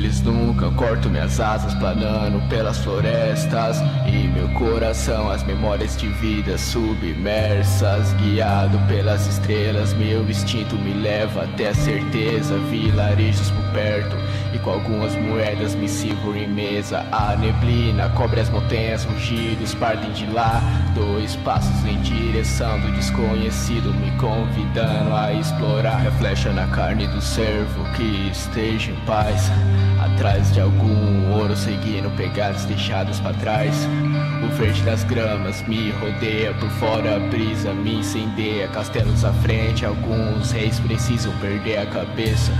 Eles nunca cortam minhas asas planando pelas florestas. E meu coração as memórias de vida submersas Guiado pelas estrelas meu instinto me leva até a certeza. Vilarejos por perto. E com algumas moedas me sigo em mesa. A neblina cobre as montanhas, rugidos partem de lá. Dois passos em direção do desconhecido Me convidando a explorar. A flecha na carne do servo que esteja em paz. Atrás de algum ouro seguindo pegadas deixadas para trás. O verde das gramas me rodeia por fora a brisa me incendeia. Castelos à frente, alguns reis precisam perder a cabeça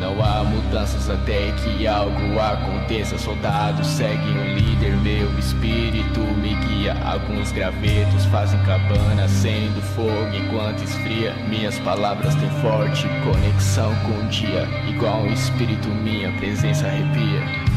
não há mudanças até que algo aconteça. Soldados seguem um líder, meu espírito me guia. Alguns gravetos fazem cabana, sendo fogo enquanto esfria. Minhas palavras têm forte conexão com o dia. Igual um espírito, minha presença arrepia.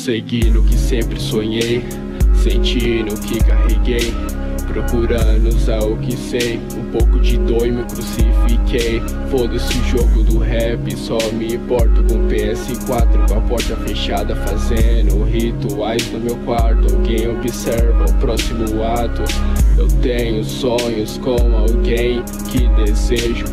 Seguindo o que sempre sonhei, sentindo o que carreguei. Procurando usar o que sei, um pouco de dor e me crucifiquei. Foda-se o jogo do rap, só me importo com PS4 com a porta fechada, fazendo rituais no meu quarto. Alguém observa o próximo ato. Eu tenho sonhos com alguém que desejo.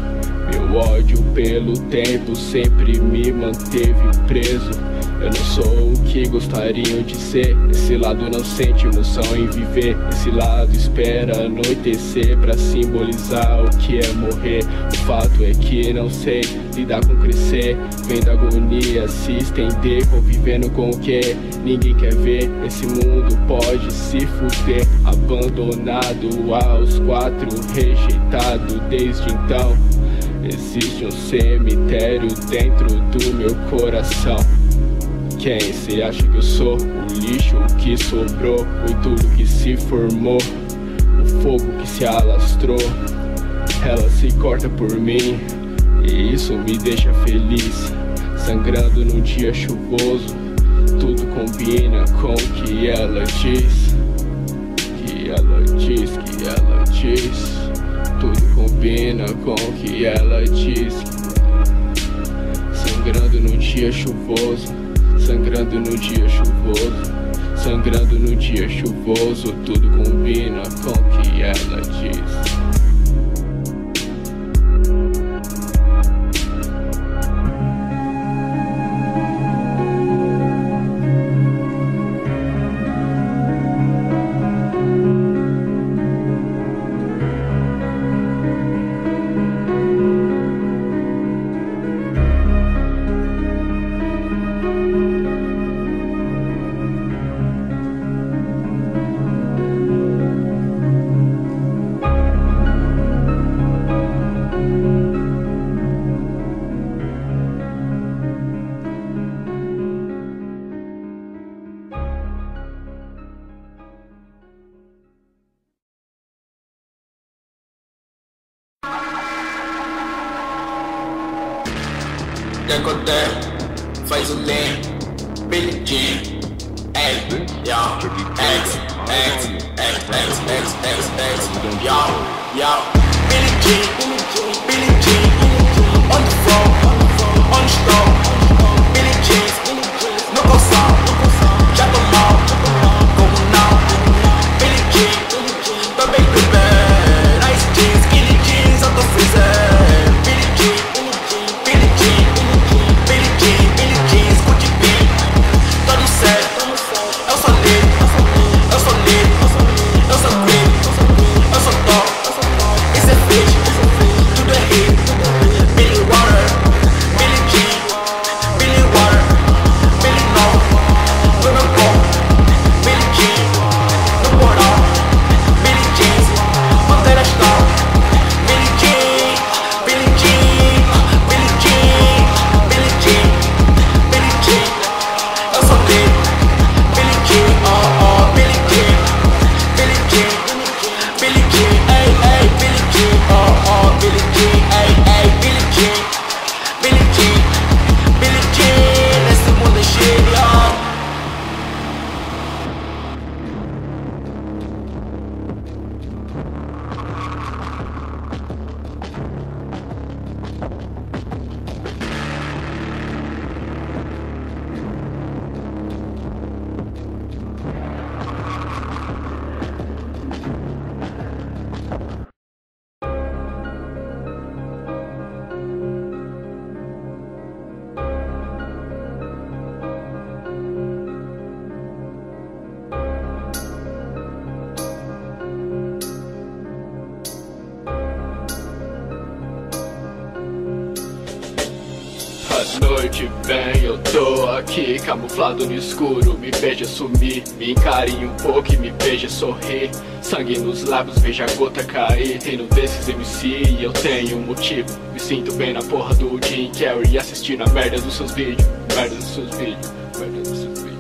Meu ódio pelo tempo sempre me manteve preso. Eu não sou o que gostariam de ser. Esse lado não sente emoção em viver. Esse lado espera anoitecer pra simbolizar o que é morrer. O fato é que não sei lidar com crescer. Vendo agonia se estender, convivendo com o que ninguém quer ver. Esse mundo pode se fuder. Abandonado aos quatro, rejeitado desde então. Existe um cemitério dentro do meu coração. Quem cê acha que eu sou? O lixo que sobrou, o tudo que se formou, o fogo que se alastrou. Ela se corta por mim e isso me deixa feliz. Sangrando num dia chuvoso, tudo combina com o que ela diz. Que ela diz, que ela diz. Tudo combina com o que ela diz. Sangrando num dia chuvoso sangrando no dia chuvoso, sangrando no dia chuvoso, tudo combina com o que ela diz. Decoté, faz o Billy Jean, Ei, yo, X, X, X, X, X, X, X, yo, yo, Billy Noite vem, eu tô aqui, camuflado no escuro. Me veja sumir, me encare um pouco e me veja sorrir. Sangue nos lábios, veja a gota cair. Tem desses MC e eu tenho um motivo. Me sinto bem na porra do Jim Carrey assistindo a merda dos seus vídeos. Merda dos seus vídeos, merda dos seus vídeos.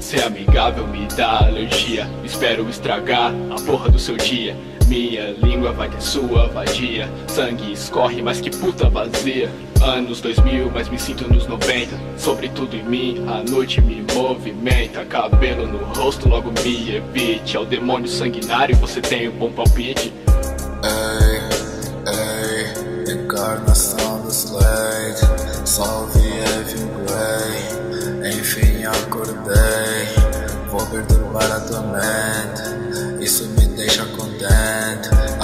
Ser amigável me dá alergia. Espero estragar a porra do seu dia. Minha língua vai ter sua vadia. Sangue escorre, mas que puta vazia. Anos 2000, mas me sinto nos 90 Sobretudo em mim, a noite me movimenta. Cabelo no rosto, logo me evite. Ao demônio sanguinário, você tem um bom palpite. Ei, ei, encarnação do Slade. Salve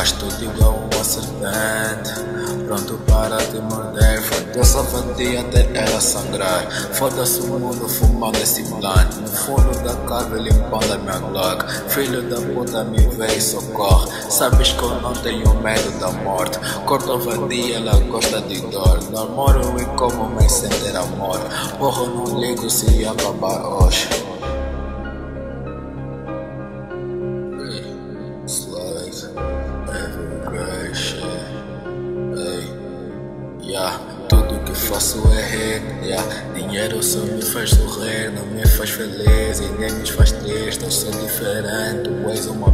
contente Astuto igual uma serpente Pronto para te morder. Foda-se a vadia até ela sangrar. Foda-se o mundo fumando esse blunt. No fundo da cave limpando a minha Glock Filho da puta me e socorre. Sabes que eu não tenho medo da morte. Corto a vadia, ela gosta de dor. Namoro e como me sentir amor. Porra, não ligo se acabar hoje faço é yeah. Dinheiro só me faz sorrir, não me faz feliz e nem me faz triste. Eu sou diferente, tu és uma